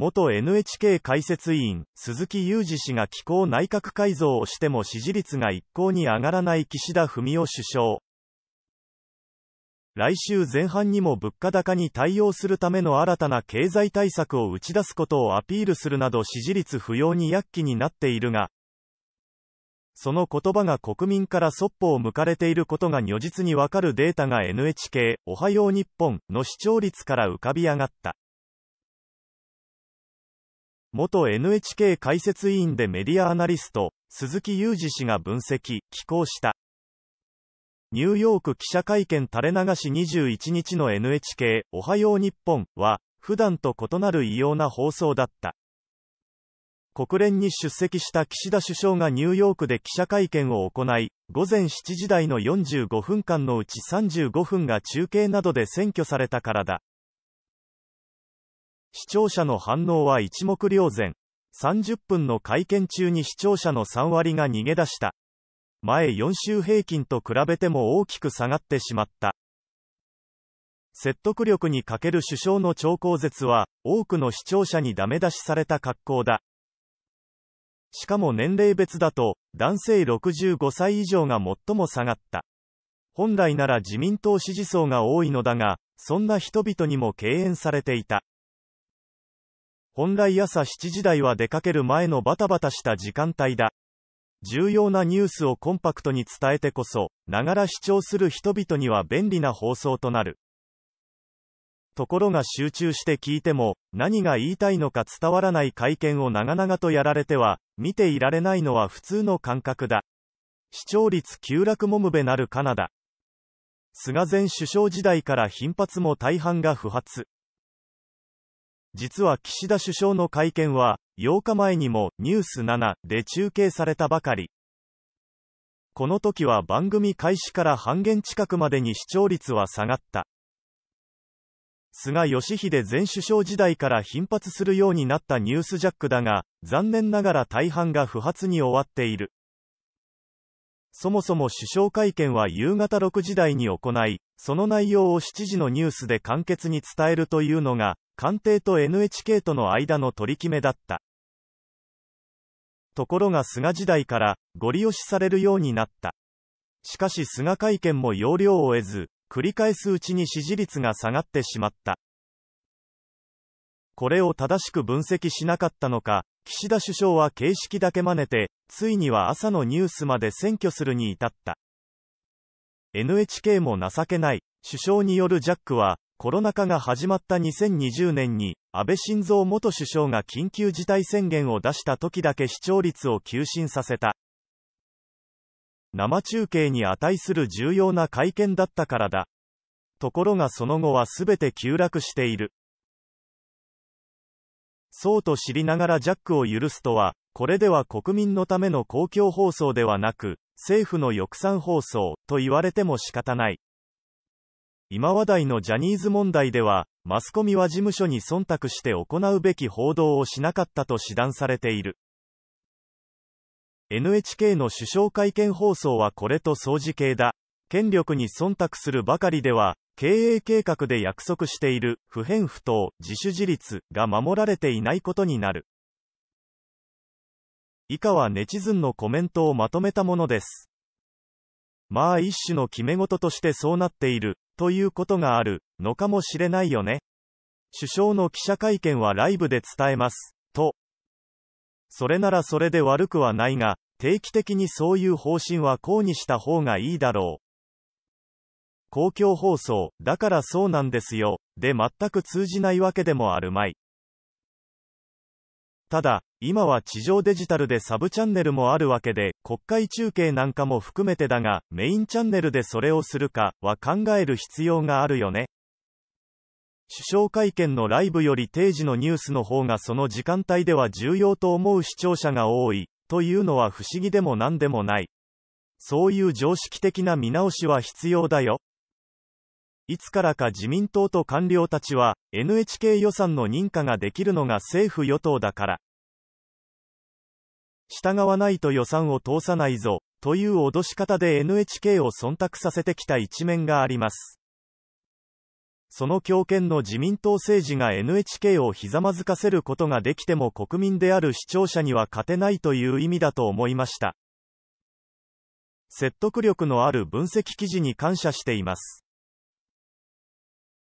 元 NHK 解説委員、鈴木雄二氏が気候内閣改造をしても支持率が一向に上がらない岸田文雄首相。来週前半にも物価高に対応するための新たな経済対策を打ち出すことをアピールするなど支持率不要に躍起になっているが、その言葉が国民からそっぽを向かれていることが如実にわかるデータが NHK、おはよう日本の視聴率から浮かび上がった。元 NHK 解説委員でメディアアナリスト、鈴木雄二氏が分析、寄稿した。ニューヨーク記者会見垂れ流し21日の NHK おはよう日本は、普段と異なる異様な放送だった。国連に出席した岸田首相がニューヨークで記者会見を行い、午前7時台の45分間のうち35分が中継などで占拠されたからだ。視聴者の反応は一目瞭然。30分の会見中に視聴者の3割が逃げ出した。前4週平均と比べても大きく下がってしまった。説得力に欠ける首相の超高絶は、多くの視聴者にダメ出しされた格好だ。しかも年齢別だと、男性65歳以上が最も下がった。本来なら自民党支持層が多いのだが、そんな人々にも敬遠されていた。本来朝7時台は出かける前のバタバタした時間帯だ。重要なニュースをコンパクトに伝えてこそ、ながら視聴する人々には便利な放送となる。ところが集中して聞いても、何が言いたいのか伝わらない会見を長々とやられては、見ていられないのは普通の感覚だ。視聴率急落もむべなるカナダ。菅前首相時代から頻発も大半が不発。実は岸田首相の会見は、8日前にもニュース7で中継されたばかり。この時は番組開始から半減近くまでに視聴率は下がった。菅義偉前首相時代から頻発するようになったニュースジャックだが、残念ながら大半が不発に終わっている。そもそも首相会見は夕方6時台に行い、その内容を7時のニュースで簡潔に伝えるというのが、官邸と NHK との間の取り決めだった。ところが菅時代から、ご利用しされるようになった。しかし菅会見も要領を得ず、繰り返すうちに支持率が下がってしまった。これを正しく分析しなかったのか、岸田首相は形式だけ真似て、ついには朝のニュースまで選挙するに至った。NHK も情けない、首相によるジャックは、コロナ禍が始まった2020年に、安倍晋三元首相が緊急事態宣言を出した時だけ視聴率を急進させた。生中継に値する重要な会見だったからだ。ところがその後は全て急落している。そうと知りながらジャックを許すとは、これでは国民のための公共放送ではなく、政府の抑散放送と言われても仕方ない。今話題のジャニーズ問題では、マスコミは事務所に忖度して行うべき報道をしなかったと指断されている。NHK の首相会見放送はこれと相似系だ。権力に忖度するばかりでは、経営計画で約束している不変不当、自主自立が守られていないことになる。以下はネチズンのコメントをまとめたものです。まあ一種の決め事としてそうなっている。ということがあるのかもしれないよね。首相の記者会見はライブで伝えます。と。それならそれで悪くはないが、定期的にそういう方針はこうにした方がいいだろう。公共放送、だからそうなんですよ、で全く通じないわけでもあるまい。ただ、今は地上デジタルでサブチャンネルもあるわけで、国会中継なんかも含めてだが、メインチャンネルでそれをするかは考える必要があるよね。首相会見のライブより定時のニュースの方がその時間帯では重要と思う視聴者が多い、というのは不思議でも何でもない。そういう常識的な見直しは必要だよ。いつからか自民党と官僚たちは、NHK 予算の認可ができるのが政府与党だから。従わないと予算を通さないぞ、という脅し方で NHK を忖度させてきた一面があります。その強権の自民党政治が NHK をひざまずかせることができても国民である視聴者には勝てないという意味だと思いました。説得力のある分析記事に感謝しています。